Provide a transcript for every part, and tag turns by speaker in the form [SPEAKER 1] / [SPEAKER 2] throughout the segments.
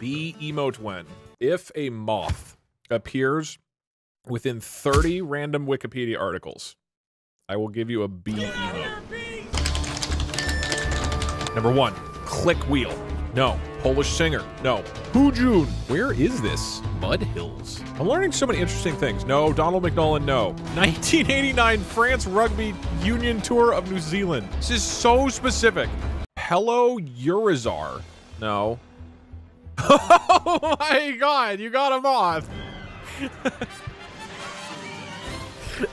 [SPEAKER 1] B emote when if a moth appears within 30 random Wikipedia articles, I will give you a B emote. Number one, click wheel. No. Polish singer. No. Hoojun. Where is this? Mud Hills. I'm learning so many interesting things. No. Donald McNullen. No. 1989 France Rugby Union Tour of New Zealand. This is so specific. Hello Eurazar. No. oh my god, you got a moth.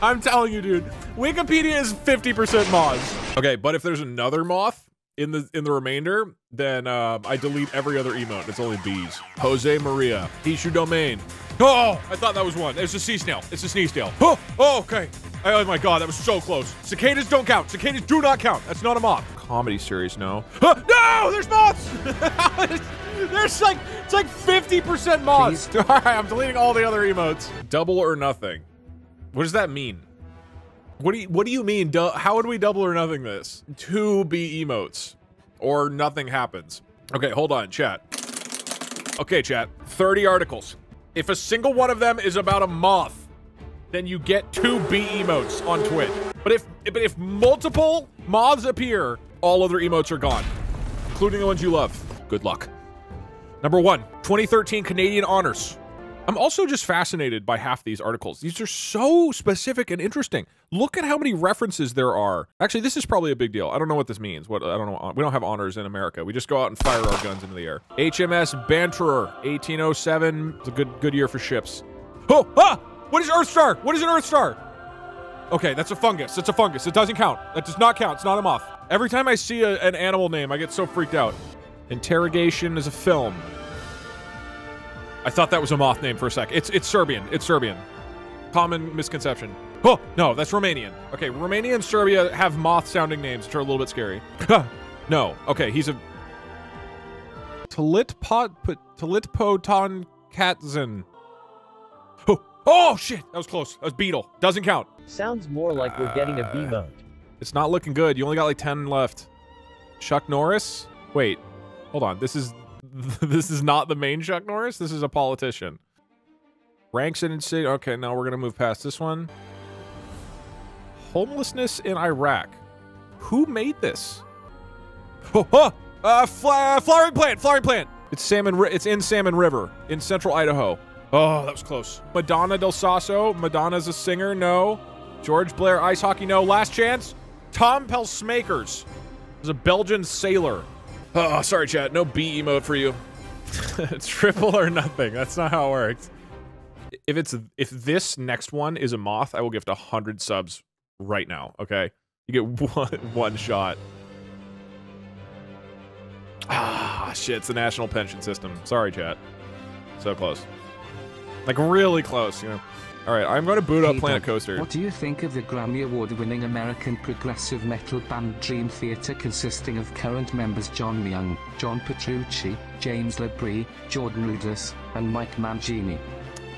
[SPEAKER 1] I'm telling you, dude. Wikipedia is 50% moths. Okay, but if there's another moth, in the in the remainder, then uh, I delete every other emote. It's only bees. Jose Maria, Hishu Domain. Oh, I thought that was one. It's a sea snail. It's a sneeze snail. Oh, oh, okay. Oh my god, that was so close. Cicadas don't count. Cicadas do not count. That's not a moth. Comedy series, no. Huh, no, there's moths. there's like it's like 50% moths. All right, I'm deleting all the other emotes. Double or nothing. What does that mean? What do you What do you mean? how would we double or nothing this? Two B emotes, or nothing happens. Okay, hold on, chat. Okay, chat. Thirty articles. If a single one of them is about a moth, then you get two B emotes on Twitch. But if but if multiple moths appear, all other emotes are gone, including the ones you love. Good luck. Number one, 2013 Canadian Honors. I'm also just fascinated by half these articles. These are so specific and interesting. Look at how many references there are. Actually, this is probably a big deal. I don't know what this means. What I don't know. We don't have honors in America. We just go out and fire our guns into the air. HMS Banterer, 1807. It's a good good year for ships. Oh, ah! What is Earth Star? What is an Earth Star? Okay, that's a fungus. It's a fungus. It doesn't count. That does not count. It's not a moth. Every time I see a, an animal name, I get so freaked out. Interrogation is a film. I thought that was a moth name for a sec. It's it's Serbian. It's Serbian. Common misconception. Oh, no, that's Romanian. Okay, Romania and Serbia have moth-sounding names, which are a little bit scary. no. Okay, he's a... Talitpot... Talitpoton Katzin. Oh, oh, shit! That was close. That was Beetle. Doesn't count.
[SPEAKER 2] Sounds more like we're getting a B uh, mode.
[SPEAKER 1] It's not looking good. You only got like 10 left. Chuck Norris? Wait. Hold on. This is this is not the main Chuck Norris. This is a politician. Ranks in city. Okay, now we're gonna move past this one. Homelessness in Iraq. Who made this? Oh, oh uh, fl flowering plant, flowering plant. It's salmon. It's in Salmon River in central Idaho. Oh, that was close. Madonna Del Sasso. Madonna's a singer. No. George Blair ice hockey. No. Last chance. Tom Pelsmakers is a Belgian sailor. Oh, sorry, chat. No B emote for you. Triple or nothing. That's not how it works. If it's if this next one is a moth, I will gift a hundred subs right now. Okay, you get one one shot. Ah, shit! It's the national pension system. Sorry, chat. So close. Like really close. You know. All right, I'm going to boot up hey, Planet Coaster.
[SPEAKER 3] What do you think of the Grammy Award-winning American progressive metal band Dream Theater consisting of current members John Myung, John Petrucci, James LaBrie, Jordan Rudess, and Mike Mangini?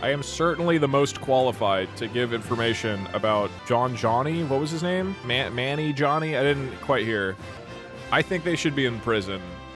[SPEAKER 1] I am certainly the most qualified to give information about John Johnny. What was his name? Man- Manny Johnny? I didn't quite hear. I think they should be in prison